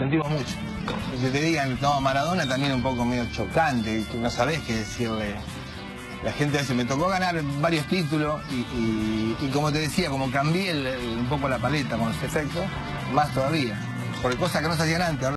sentimos mucho. Que te digan, no, Maradona también un poco medio chocante, no sabés qué decirle. La gente dice me tocó ganar varios títulos y, como te decía, como cambié un poco la paleta con los efectos, más todavía. Porque cosas que no se hacían antes.